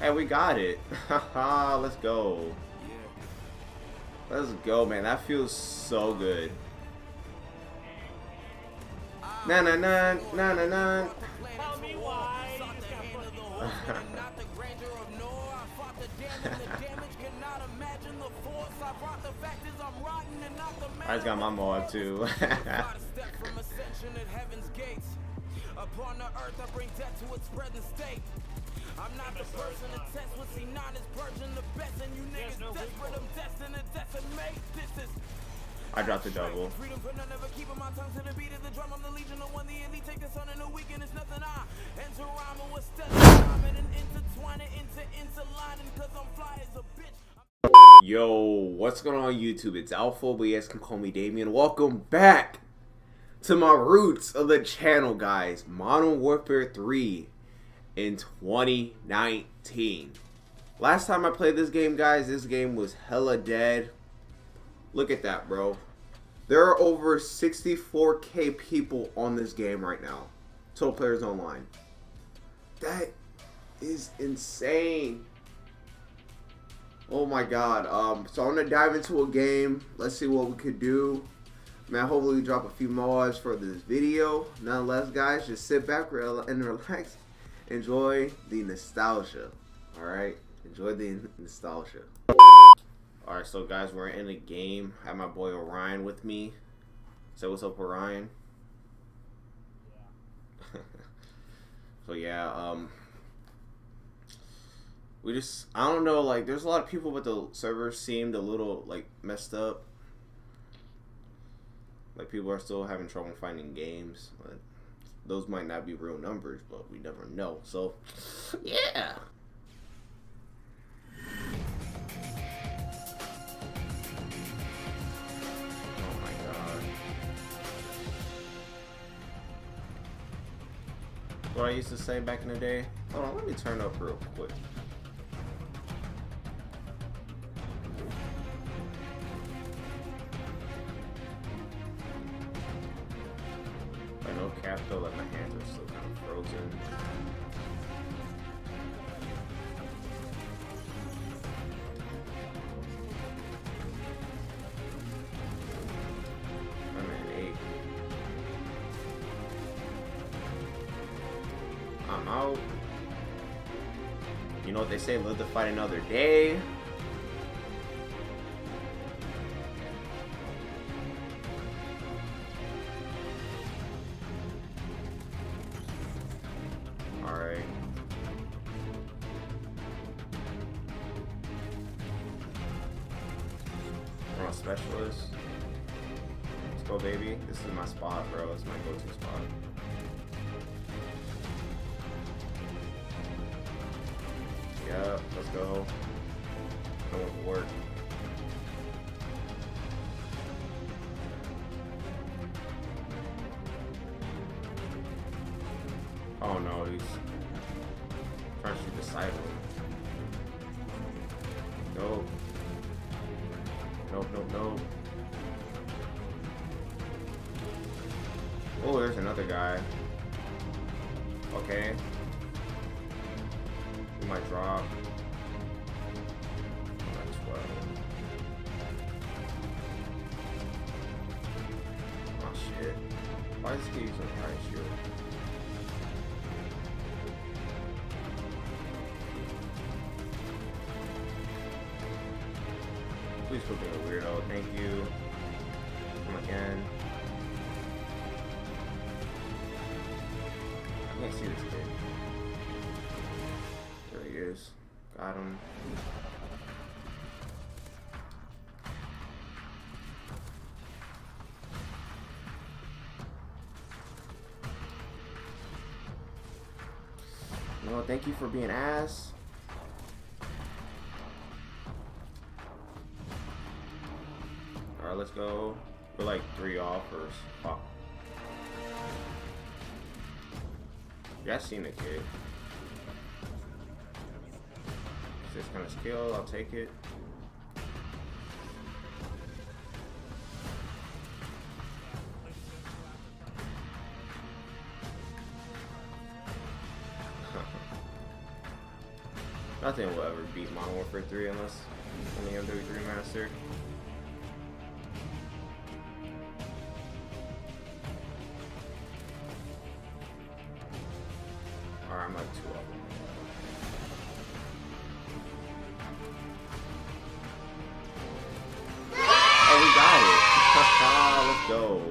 Hey, we got it. Let's go. Let's go, man. That feels so good. Na na na na na na. I just got my mod too. Upon the earth, I bring death to its state. I'm not the person to test with C9 is purging the best, and you niggas no desperate, I'm destined to decimate. This is I dropped the double. freedom for none, never keeping my tongue to the beat of the drum. I'm the legion of one, the elite take the sun in the weekend. It's nothing I enter rhyming with steady rhyming and intertwining into interlining, cause I'm fly as a bitch. Yo, what's going on YouTube? It's Alpha, but you guys can call me Damien. Welcome back to my roots of the channel, guys. Modern Warfare 3 in 2019. Last time I played this game, guys, this game was hella dead. Look at that, bro. There are over 64k people on this game right now. Total players online. That is insane. Oh my god. Um, so I'm gonna dive into a game. Let's see what we could do. Man, hopefully we drop a few mods for this video. Nonetheless, guys, just sit back and relax. Enjoy the nostalgia. Alright? Enjoy the nostalgia. Alright, so guys, we're in a game. I have my boy Orion with me. Say what's up, Orion. so yeah, um we just I don't know like there's a lot of people but the server seemed a little like messed up. Like people are still having trouble finding games. But those might not be real numbers, but we never know. So yeah. Oh. What I used to say back in the day. Hold on, let me turn up real quick. You know what they say, live to fight another day. Alright. On specialist. Let's go, baby. This is my spot, bro. Is my go-to spot. Yeah, let's go. I want to work. Oh no, he's trying to shoot the side. No. Nope, nope, nope. Oh, there's another guy. Okay. Might drop. I'm at 12. Oh shit. Why is he using high shield? Please quit being a weirdo. Thank you. Come again. I can't see this kid. Got him. No, thank you for being ass. Alright, let's go. We're like three off or fuck. Yeah, I seen the kid. Of skill? I'll take it. Nothing will ever beat Modern Warfare 3 unless on the MW3 Master. Go.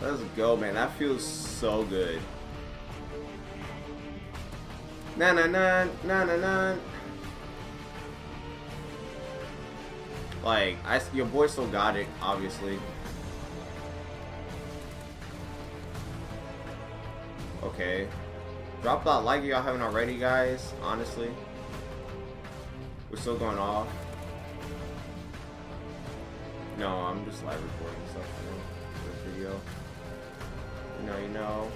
Let's go, man. That feels so good. Na na na na na na. Like, I, your boy still got it, obviously. Okay. Drop that like if y'all haven't already, guys. Honestly. We're still going off. No, I'm just live recording stuff for this video. You know, you know.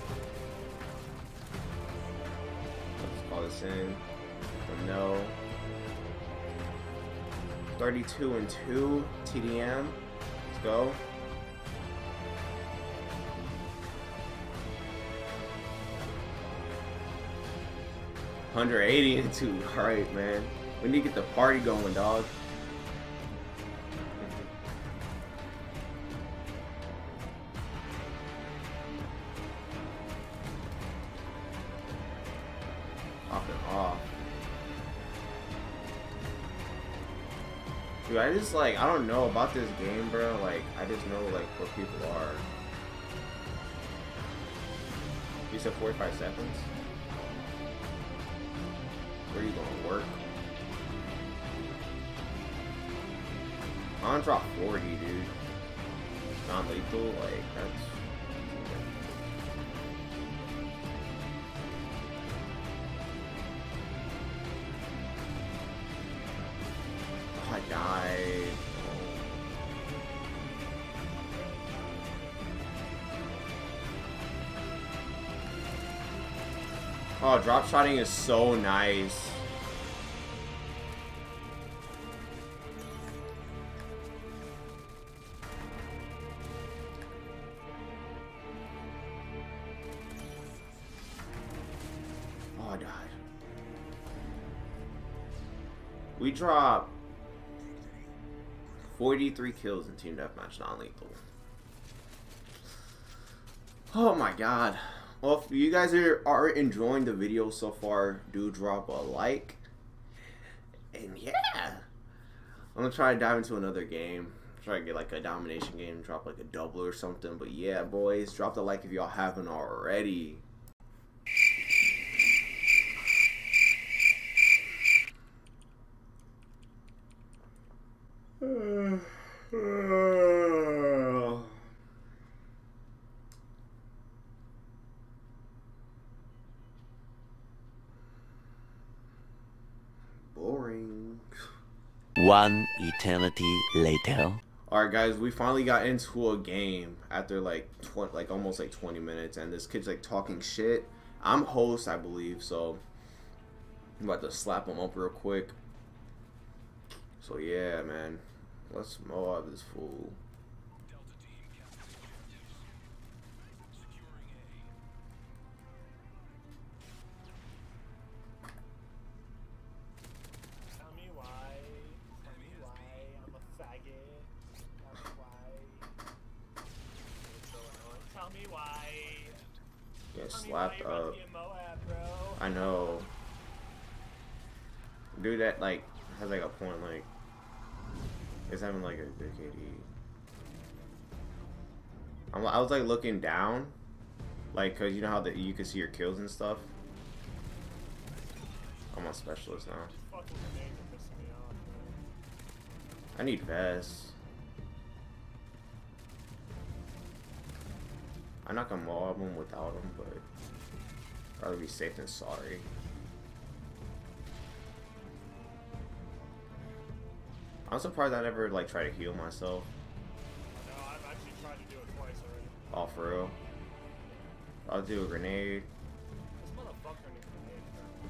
Let's call this in. No. 32 and 2 TDM. Let's go. Hundred eighty and two. All right, man. We need to get the party going, dog. Dude, I just like I don't know about this game, bro. Like I just know like where people are. You said 45 seconds. Where are you gonna work? On drop 40, dude. Non-lethal, like that's. Drop shotting is so nice. Oh, died. We drop 43 kills in Team Deathmatch non-lethal. Oh my god. Well, if you guys are, are enjoying the video so far, do drop a like. And yeah. I'm gonna try to dive into another game. Try to get like a domination game, drop like a double or something. But yeah, boys, drop the like if y'all haven't already. One eternity later. All right, guys, we finally got into a game after like twenty, like almost like twenty minutes, and this kid's like talking shit. I'm host, I believe, so I'm about to slap him up real quick. So yeah, man, let's MOAB this fool. Dude, that like has like a point. Like, is having like a good KD. I'm, I was like looking down, like, cause you know how that you can see your kills and stuff. I'm a specialist now. Fucking grenades are pissing me off, bro. I need vests. I'm not gonna MOAB them without them, but I'd rather be safe than sorry. I'm surprised I never like try to heal myself. No, I've actually tried to do it twice already. Oh, for real. I'll do a grenade. This motherfucker needs grenades,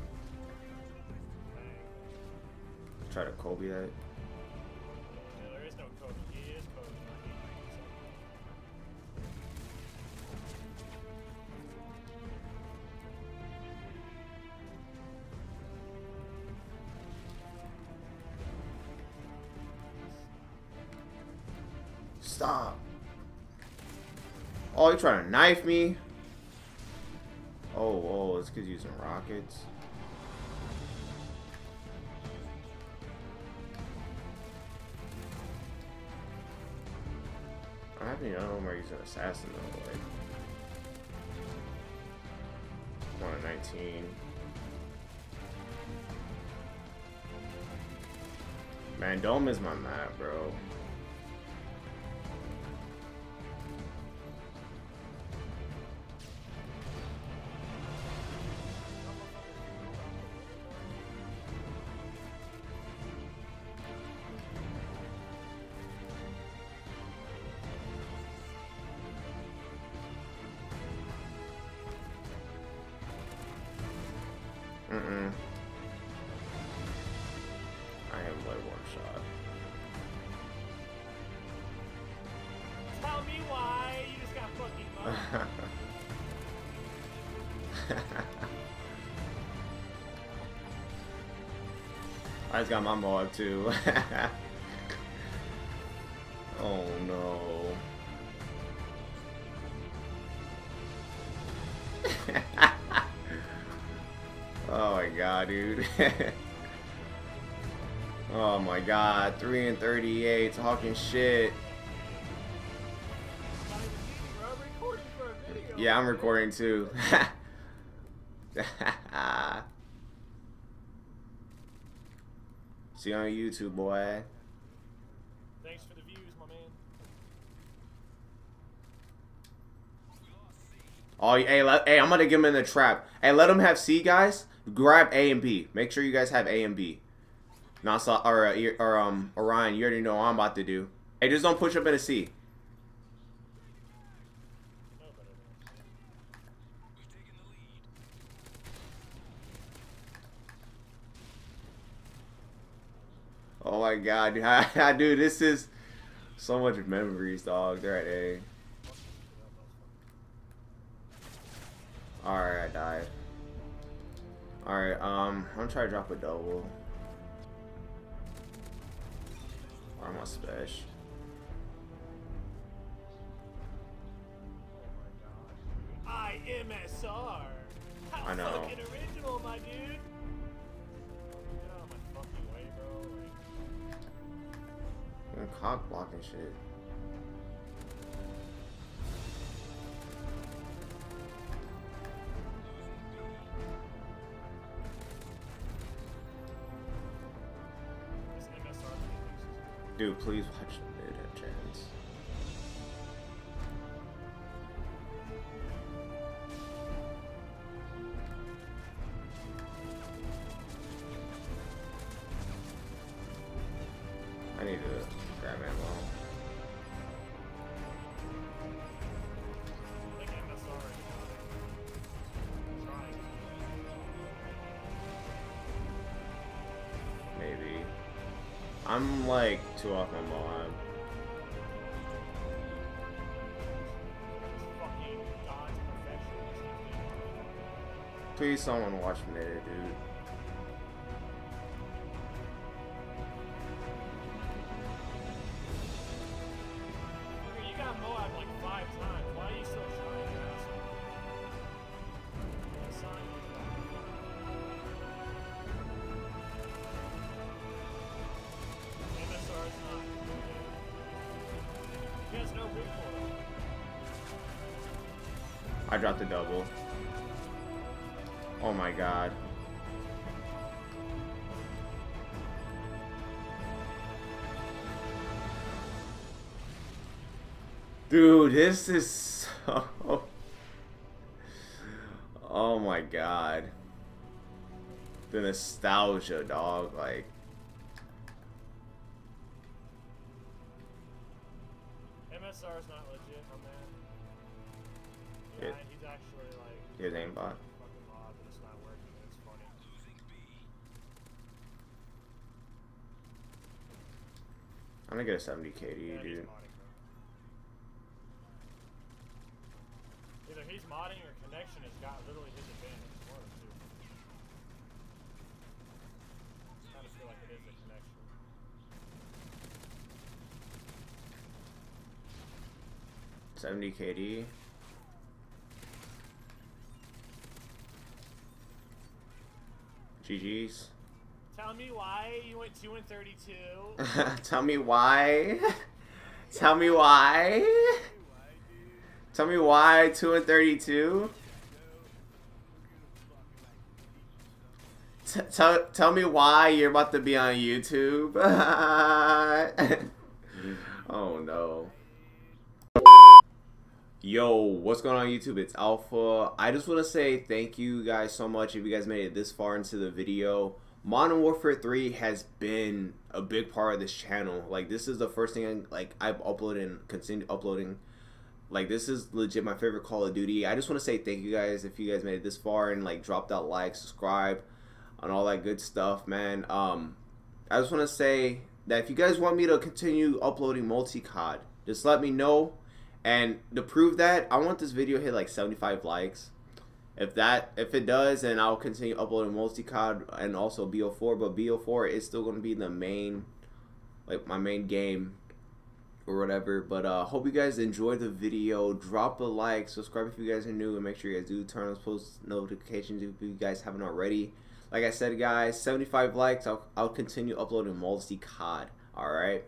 Try to Kobe that. Stop. Oh, you're trying to knife me? Oh, oh, it's because using rockets. I haven't even known where he's an assassin though. Like, one of 19. Man, Dome is my map, bro. I just got my mod too. oh no. oh my god, dude. oh my god, 3 and 38 talking shit. Yeah, I'm recording too. See you on YouTube, boy. Thanks for the views, my man. Oh, hey, let, hey, I'm gonna give him in the trap. Hey, let him have C, guys. Grab A and B. Make sure you guys have A and B. Nasa or uh, or, or um Orion, you already know what I'm about to do. Hey, just don't push up in a C. No better than Oh my god, dude, dude, this is so much memories, dog. They're at A. Alright, I died. Alright, um, I'm gonna try to drop a double. Or my special. IMSR. How I know. Cock blocking shit. Dude, please watch mid have chance. I need to trying. Maybe. I'm like two off my mod. Please someone watch mid, dude. I dropped a double. Oh my god. Dude, this is so... Oh my god. The nostalgia, dog. Like, MSR is not legit, actually like his aimbot. fucking mod, but it's not working. It's funny. I'm gonna get a 70 KD, Yeah, he's dude. Either he's modding or connection has got literally his advantage. One of the two. kind of feel like it is a connection. 70 KD. GG's. Tell me why you went 2 and 32. Tell me why. Tell me why. Tell me why 2 and 32. T- tell, tell me why you're about to be on YouTube. oh no. Yo, what's going on YouTube? It's Alpha. I just want to say thank you guys so much if you guys made it this far into the video. Modern Warfare 3 has been a big part of this channel. Like this is the first thing like I've uploaded and continue uploading. Like this is legit my favorite Call of Duty. I just want to say thank you guys if you guys made it this far and like dropped that like, subscribe, and all that good stuff, man. Um, I just want to say that if you guys want me to continue uploading multi-cod, just let me know. And to prove that, I want this video hit like 75 likes. If that, if it does, then I'll continue uploading multi-cod and also BO4. But BO4 is still going to be the main, like my main game or whatever. But uh, hope you guys enjoyed the video. Drop a like, subscribe if you guys are new, and make sure you guys do turn on post notifications if you guys haven't already. Like I said, guys, 75 likes. I'll, I'll continue uploading multi-cod. All right.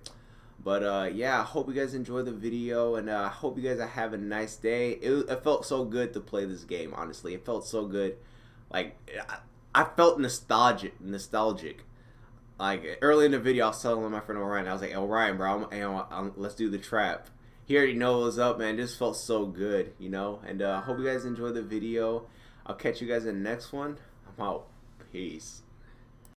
But uh, yeah, I hope you guys enjoyed the video, and I uh, hope you guys have a nice day. It, it, felt so good to play this game. Honestly, it felt so good. Like I, I felt nostalgic, nostalgic. Like early in the video, I was telling my friend Orion, I was like, "Orion, bro, I'm, I'm, I'm, let's do the trap." He already knows what's up, man. Just felt so good, you know. And uh, I hope you guys enjoyed the video. I'll catch you guys in the next one. I'm out. Peace.